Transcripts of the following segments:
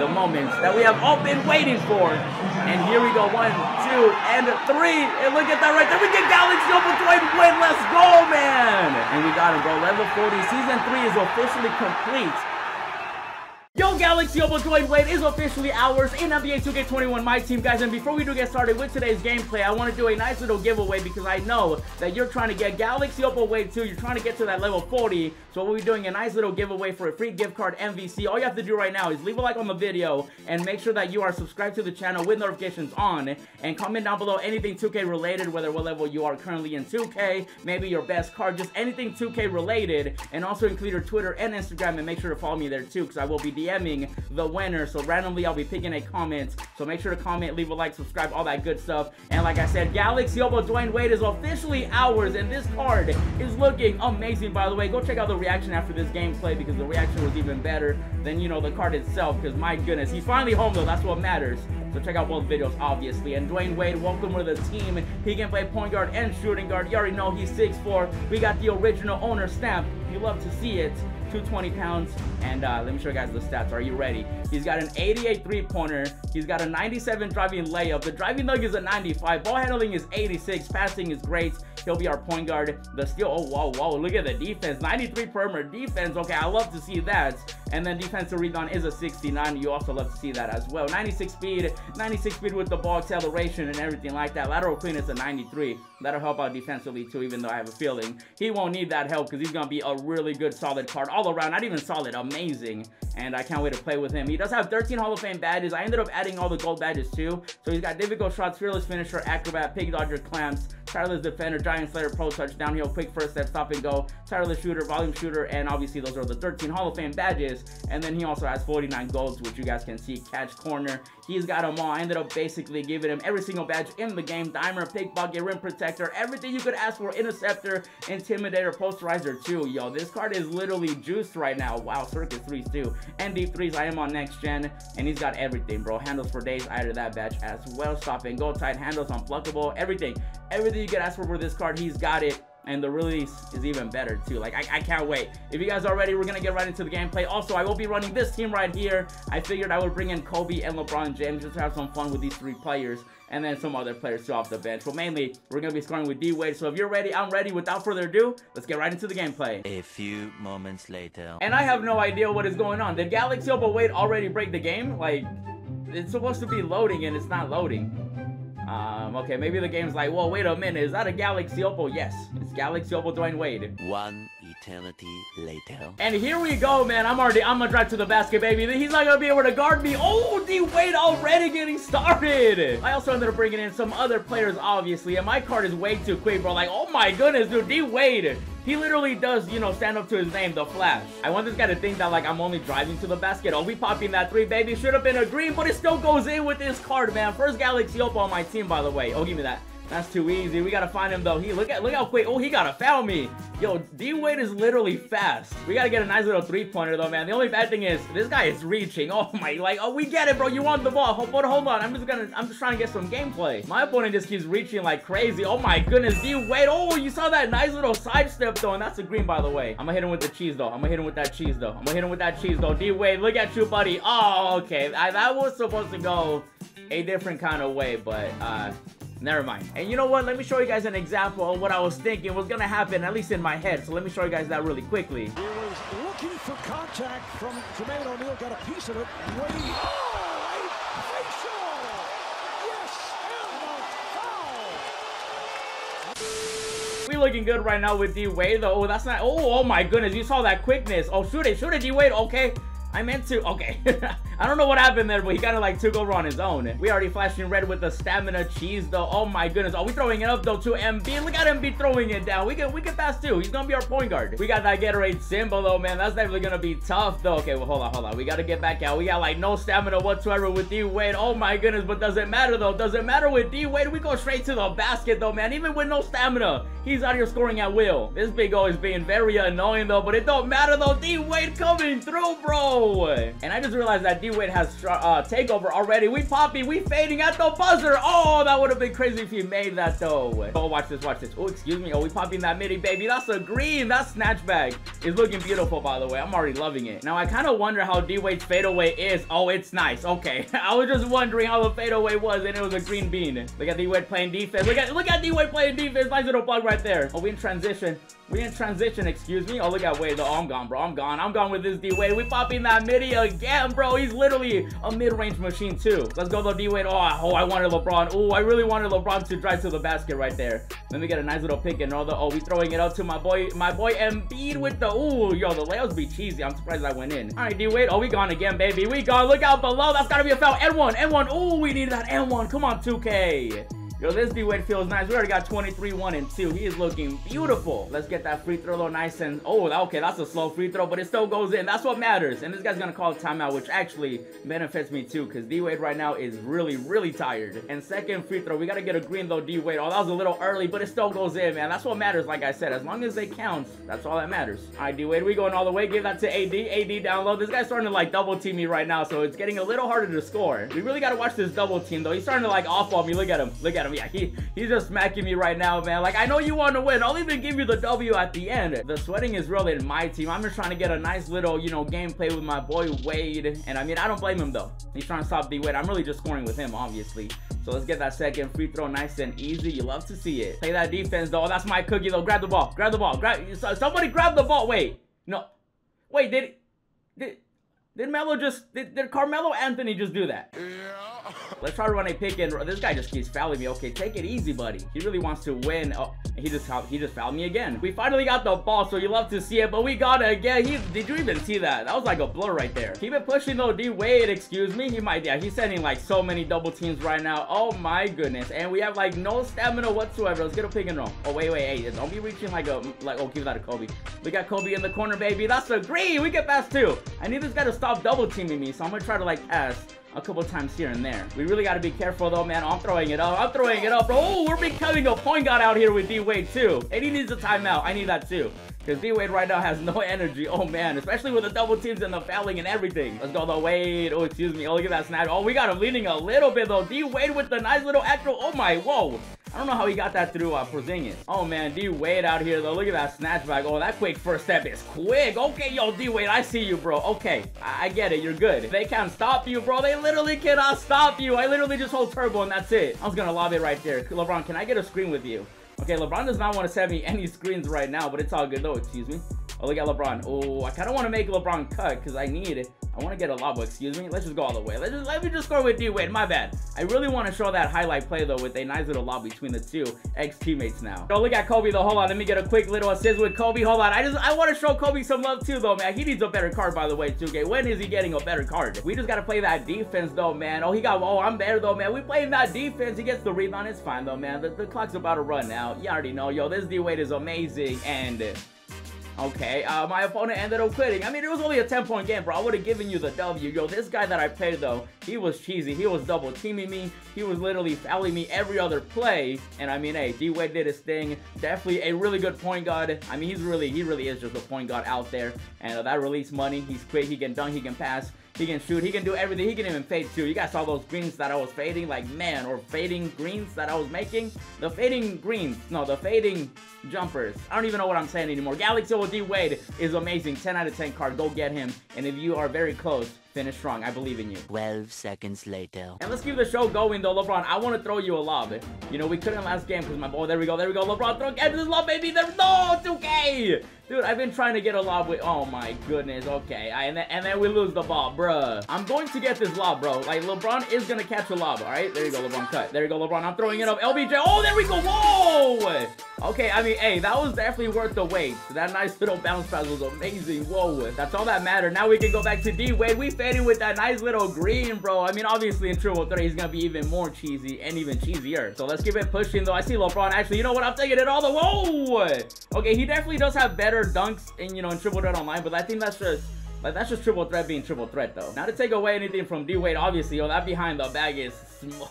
The moments that we have all been waiting for. And here we go. One, two, and three. And look at that right there. We get Galaxy Opal Dwyane Wade. Let's go, man. And we got him, bro. Level 40. Season 3 is officially complete. Yo, Galaxy Opal Dwyane Wade is officially ours in NBA 2K21, my team, guys. And before we do get started with today's gameplay, I want to do a nice little giveaway because I know that you're trying to get Galaxy Opal Wade 2. You're trying to get to that level 40. So we'll be doing a nice little giveaway for a free gift card MVC. All you have to do right now is leave a like on the video and make sure that you are subscribed to the channel with notifications on. And comment down below anything 2K related, whether what level you are currently in 2K, maybe your best card, just anything 2K related. And also include your Twitter and Instagram and make sure to follow me there too because I will be DMing the winner. So randomly, I'll be picking a comment. So make sure to comment, leave a like, subscribe, all that good stuff. And like I said, Galaxy Opal Dwyane Wade is officially ours. And this card is looking amazing, by the way. Go check out the reaction after this gameplay because the reaction was even better than, you know, the card itself. Because my goodness, he's finally home, though. That's what matters. So check out both videos, obviously. And Dwyane Wade, welcome to the team. He can play point guard and shooting guard. You already know he's 6'4". We got the original owner stamp. You love to see it. 220 pounds. And uh, let me show you guys the stats. Are you ready? He's got an 88 three-pointer. He's got a 97 driving layup. The driving lug is a 95. Ball handling is 86. Passing is great. He'll be our point guard. The steal, oh, wow, wow. Look at the defense. 93 perimeter defense. Okay, I love to see that. And then defensive rebound is a 69. You also love to see that as well. 96 speed. 96 speed with the ball acceleration and everything like that. Lateral clean is a 93. That'll help out defensively too, even though I have a feeling he won't need that help because he's going to be a really good solid card all around. Not even solid, amazing. And I can't wait to play with him. He does have 13 Hall of Fame badges. I ended up adding all the gold badges too. So he's got difficult shots, fearless finisher, acrobat, pick dodger, clamps, tireless defender, giant slayer, pro touch, downhill, quick first step, stop and go, tireless shooter, volume shooter, and obviously those are the 13 Hall of Fame badges. And then he also has 49 golds, which you guys can see, catch corner. He's got them all. I ended up basically giving him every single badge in the game. Dimer, pickpocket, rim protector, everything you could ask for. Interceptor, intimidator, posterizer too. Yo, this card is literally juiced right now. Wow, circus 3s too. And 3s, I am on next gen. And he's got everything, bro. Handles for days, I added that badge as well. Stop and go tight, handles unpluckable, everything. Everything you could ask for for this card, he's got it. And the release is even better too. Like I, I, can't wait. If you guys are ready we're gonna get right into the gameplay. Also i will be running this team right here. I figured i would bring in kobe and lebron james just to have some fun with these three players and then some other players too off the bench. But mainly we're gonna be scoring with d-wade. So if you're ready i'm ready. Without further ado let's get right into the gameplay. A few moments later. And i have no idea what is going on. Did galaxy opal wade already break the game? Like it's supposed to be loading and it's not loading um, okay, maybe the game's like, well, wait a minute, is that a Galaxy Opal? Yes, it's Galaxy Opal Dwyane Wade. One eternity later. And here we go, man. I'm already, I'm gonna drive to the basket, baby. He's not gonna be able to guard me. Oh, D-Wade already getting started. I also ended up bringing in some other players, obviously, and my card is way too quick, bro. Like, oh my goodness, dude, D-Wade. He literally does, you know, stand up to his name, The Flash. I want this guy to think that, like, I'm only driving to the basket. Oh, we popping that three, baby. Should have been a green, but it still goes in with this card, man. First Galaxy Opal on my team, by the way. Oh, give me that. That's too easy. We gotta find him though. He look at look how quick. Oh, he gotta foul me. Yo, D Wade is literally fast. We gotta get a nice little three pointer though, man. The only bad thing is this guy is reaching. Oh my, like, oh, we get it, bro. You want the ball. Hold, but hold on. I'm just gonna, I'm just trying to get some gameplay. My opponent just keeps reaching like crazy. Oh my goodness, D Wade. Oh, you saw that nice little sidestep though, and that's a green by the way. I'm gonna hit him with the cheese though. I'm gonna hit him with that cheese though. I'm gonna hit him with that cheese though. D Wade, look at you, buddy. Oh, okay. I, that was supposed to go a different kind of way, but uh Never mind. And you know what? Let me show you guys an example of what I was thinking was going to happen, at least in my head. So let me show you guys that really quickly. He was looking for contact from Jermaine O'Neal. Got a piece of it. Waiting. Oh, a facial! Yes, and foul! We looking good right now with D-Wade, though. Oh, that's not... Oh, oh my goodness. You saw that quickness. Oh, shoot it. Shoot it, D-Wade. Okay. I meant to, okay. I don't know what happened there, but he kind of like took over on his own. We already flashing red with the stamina cheese though. Oh my goodness. Are we throwing it up though to Embiid? Look at Embiid throwing it down. We can we can pass too. He's gonna be our point guard. We got that Gatorade symbol though, man. That's definitely gonna be tough though. Okay, well hold on, hold on. We gotta get back out. We got like no stamina whatsoever with D-Wade. Oh my goodness, but doesn't matter though. Doesn't matter with D-Wade. We go straight to the basket though, man. Even with no stamina, he's out here scoring at will. This big O is being very annoying though, but it don't matter though. D-Wade coming through, bro. And I just realized that D-Wade has uh, takeover already. We popping, we fading at the buzzer. Oh, that would have been crazy if he made that though. Oh, watch this, watch this. Oh, excuse me. Oh, we popping that midi, baby. That's a green. That snatch back is looking beautiful, by the way. I'm already loving it. Now, I kind of wonder how D-Wade's fadeaway is. Oh, it's nice. Okay. I was just wondering how the fadeaway was, and it was a green bean. Look at D-Wade playing defense. Look at look at D-Wade playing defense. Nice little plug right there. Oh, we in transition. We in transition, excuse me. Oh, look at Wade. Oh, I'm gone, bro. I'm gone. I'm gone with this D-Wade. We popping that midi again, bro. He's literally a mid-range machine, too. Let's go, though, D-Wade. Oh, oh, I wanted LeBron. Oh, I really wanted LeBron to drive to the basket right there. Let me get a nice little pick and roll. The, oh, we throwing it out to my boy, my boy Embiid with the, ooh, yo, the layups be cheesy. I'm surprised I went in. All right, D-Wade. Oh, we gone again, baby. We gone. Look out below. That's got to be a foul. N1, N1. Oh, we need that N1. Come on, 2K. Yo, this D-Wade feels nice. We already got 23, 1, and 2. He is looking beautiful. Let's get that free throw though nice and... Oh, okay, that's a slow free throw, but it still goes in. That's what matters. And this guy's gonna call a timeout, which actually benefits me too, because D-Wade right now is really, really tired. And second free throw, we gotta get a green though, D-Wade. Oh, that was a little early, but it still goes in, man. That's what matters, like I said. As long as they count, that's all that matters. All right, D-Wade, we going all the way. Give that to AD. AD down low. This guy's starting to, like, double team me right now, so it's getting a little harder to score. We really gotta watch this double team, though. He's starting to, like, off-ball me. Look at him. Look at him. Yeah, he, he's just smacking me right now, man. Like, I know you want to win. I'll even give you the W at the end. The sweating is real in my team. I'm just trying to get a nice little, you know, gameplay with my boy Wade. And I mean, I don't blame him, though. He's trying to stop D-Wade. I'm really just scoring with him, obviously. So let's get that second free throw nice and easy. You love to see it. Play that defense, though. That's my cookie, though. Grab the ball. Grab the ball. Grab. Somebody grab the ball. Wait. No. Wait, did... Did... Did Melo just... Did, did Carmelo Anthony just do that? Yeah. Let's try to run a pick and this guy just keeps fouling me. Okay, take it easy, buddy. He really wants to win. Oh, he just he just fouled me again. We finally got the ball, so you love to see it, but we got it again. He, did you even see that? That was like a blur right there. Keep it pushing though, D Wade. Excuse me. He might, yeah, he's sending like so many double teams right now. Oh my goodness. And we have like no stamina whatsoever. Let's get a pick and roll. Oh wait, wait, hey, don't be reaching like a like. Oh, give that to Kobe. We got Kobe in the corner, baby. That's a green. We get past two. I need this guy to stop double teaming me, so I'm gonna try to like pass a couple times here and there. We really got to be careful though, man. I'm throwing it up. I'm throwing it up. Oh, we're becoming a point guard out here with D-Wade too. And he needs a timeout. I need that too. Because D-Wade right now has no energy. Oh, man. Especially with the double teams and the fouling and everything. Let's go, though. Wade. Oh, excuse me. Oh, look at that snap. Oh, we got him leading a little bit, though. D-Wade with the nice little actual. Oh, my. Whoa. I don't know how he got that through uh, Porzingis. Oh, man. D-Wade out here, though. Look at that snatch back. Oh, that quick first step is quick. Okay, yo, D-Wade. I see you, bro. Okay. I, I get it. You're good. They can't stop you, bro. They literally cannot stop you. I literally just hold turbo, and that's it. I was to lob it right there. LeBron, can I get a screen with you? Okay, LeBron does not want to send me any screens right now, but it's all good though, excuse me. Oh, look at LeBron. Oh, I kind of want to make LeBron cut because I need. I want to get a lava, excuse me. Let's just go all the way. Let's just, let me just score with D-Wade. My bad. I really want to show that highlight play, though, with a nice little lob between the two ex-teammates now. Oh, look at Kobe, though. Hold on. Let me get a quick little assist with Kobe. Hold on. I just, I want to show Kobe some love, too, though, man. He needs a better card, by the way, 2K. When is he getting a better card? We just got to play that defense, though, man. Oh, he got, oh, I'm there, though, man. We playing that defense. He gets the rebound. It's fine, though, man. The, the clock's about to run now. You already know, yo, this D-Wade is amazing, and... Okay, uh, my opponent ended up quitting. I mean, it was only a 10-point game, bro. I would have given you the W. Yo, this guy that I played, though, he was cheesy. He was double-teaming me. He was literally fouling me every other play. And, I mean, hey, D-Wade did his thing. Definitely a really good point guard. I mean, he's really, he really is just a point guard out there. And uh, that release money, he's quick. He can dunk. He can pass. He can shoot. He can do everything. He can even fade too. You guys saw those greens that I was fading, like man, or fading greens that I was making. The fading greens, no, the fading jumpers. I don't even know what I'm saying anymore. Galaxy D Wade is amazing. 10 out of 10 card. Go get him. And if you are very close, finish strong. I believe in you. 12 seconds later. And let's keep the show going though, LeBron. I want to throw you a lob. You know, we couldn't last game because my boy, there we go, there we go. LeBron, throw get this lob, baby. There, no, 2K. Dude, I've been trying to get a lob with, oh my goodness, okay. I, and, then, and then we lose the ball, bruh. I'm going to get this lob, bro. Like, LeBron is going to catch a lob, all right? There you go, LeBron, cut. There you go, LeBron. I'm throwing it up. LBJ, oh, there we go. Whoa. Okay, I mean, hey, that was definitely worth the wait. That nice little bounce pass was amazing. Whoa, that's all that mattered. Now we can go back to D-Wade. We faded with that nice little green, bro. I mean, obviously in triple threat, he's gonna be even more cheesy and even cheesier. So let's keep it pushing, though. I see LeBron. Actually, you know what? I'm taking it all the... Whoa! Okay, he definitely does have better dunks in, you know, in triple threat online, but I think that's just Like, that's just triple threat being triple threat, though. Not to take away anything from D-Wade, obviously, yo, that behind the bag is...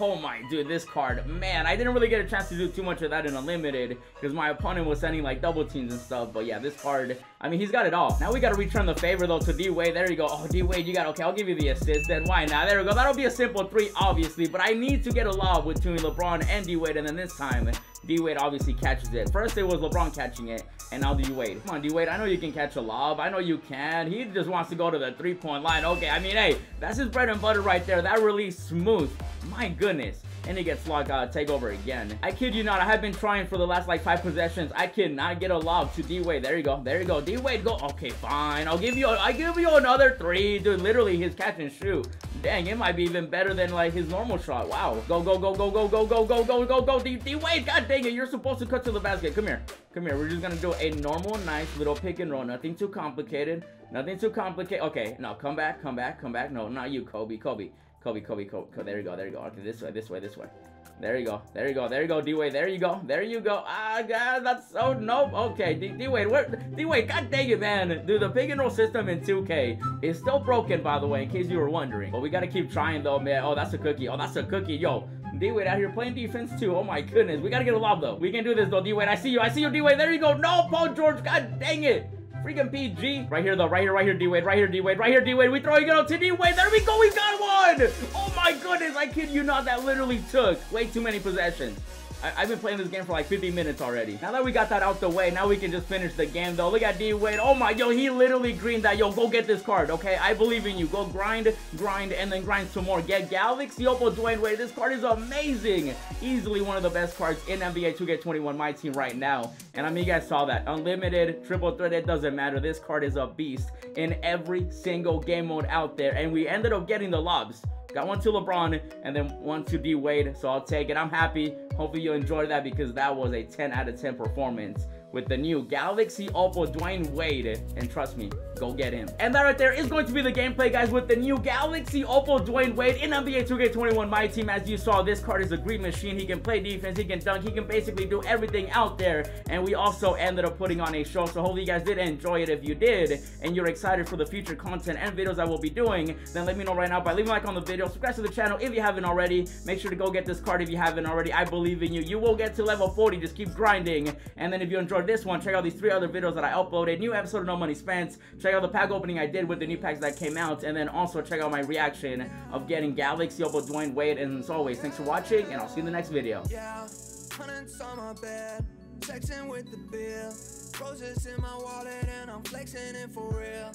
Oh my, dude, this card. Man, I didn't really get a chance to do too much of that in Unlimited because my opponent was sending, like, double teams and stuff. But yeah, this card, I mean, he's got it all. Now we got to return the favor, though, to D-Wade. There you go. Oh, D-Wade, you got... Okay, I'll give you the assist. Then why not? There we go. That'll be a simple three, obviously. But I need to get a lob between LeBron and D-Wade. And then this time, D-Wade obviously catches it. First, it was LeBron catching it. And now D-Wade. Come on, D-Wade. I know you can catch a lob. I know you can. He just wants to go to the three-point line. Okay, I mean, hey, that's his bread and butter right there. That release smooth. My goodness and he gets locked out. Uh, Take over again. I kid you not. I have been trying for the last like five possessions. I cannot get a lob to D Wade. There you go. There you go. D Wade, go. Okay, fine. I'll give you. I give you another three, dude. Literally, his catch and shoot. Dang, it might be even better than like his normal shot. Wow. Go, go, go, go, go, go, go, go, go, go, go. D, D Wade, god dang it. You're supposed to cut to the basket. Come here. Come here. We're just gonna do a normal, nice little pick and roll. Nothing too complicated. Nothing too complicated. Okay, no, come back, come back, come back. No, not you, Kobe. Kobe. Kobe, Kobe, Kobe. There you go. There you go. Okay, this way, this way, this way. There you go. There you go. There you go, D-Wade. There you go. There you go. Ah, God, that's so... Nope. Okay, D-Wade. Where... D-Wade, God dang it, man. Dude, the pick and roll system in 2K is still broken, by the way, in case you were wondering. But we gotta keep trying, though, man. Oh, that's a cookie. Oh, that's a cookie. Yo, D-Wade out here playing defense, too. Oh, my goodness. We gotta get a lob, though. We can do this, though, D-Wade. I see you. I see you, D-Wade. There you go. No, Paul George. God dang it. Freaking PG. Right here, though. Right here, right here, D-Wade. Right here, D-Wade. Right here, D-Wade. We throwing it out to D-Wade. There we go. We got one. Oh, my goodness. I kid you not. That literally took way too many possessions. I have been playing this game for like 50 minutes already. Now that we got that out the way, now we can just finish the game though. Look at D-Wade. Oh my, yo, he literally greened that. Yo, go get this card, okay? I believe in you. Go grind, grind, and then grind some more. Get Galaxy Opal Dwyane Wade. This card is amazing. Easily one of the best cards in NBA 2K21, my team right now. And I mean, you guys saw that. Unlimited, triple threat, it doesn't matter. This card is a beast in every single game mode out there. And we ended up getting the lobs. Got one to LeBron and then one to D Wade. So I'll take it. I'm happy. Hopefully you enjoyed that because that was a 10 out of 10 performance with the new Galaxy Opal Dwyane Wade. And trust me, go get him. And that right there is going to be the gameplay, guys, with the new Galaxy Opal Dwyane Wade in NBA 2K21 My Team. As you saw, this card is a great machine. He can play defense, he can dunk, he can basically do everything out there. And we also ended up putting on a show, so hopefully you guys did enjoy it. If you did, and you're excited for the future content and videos I will be doing, then let me know right now by leaving a like on the video, subscribe to the channel if you haven't already. Make sure to go get this card if you haven't already. I believe in you. You will get to level 40. Just keep grinding. And then if you enjoyed this one, check out these three other videos that I uploaded. New episode of No Money Spent. Check out the pack opening I did with the new packs that came out. And then also check out my reaction of getting Galaxy Opal Dwyane Wade. And as always, thanks for watching, and I'll see you in the next video. Yeah, texting with the bill. Roses in my wallet and I'm flexing it for real.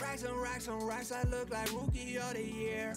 Racks and racks and racks, I look like rookie of the year.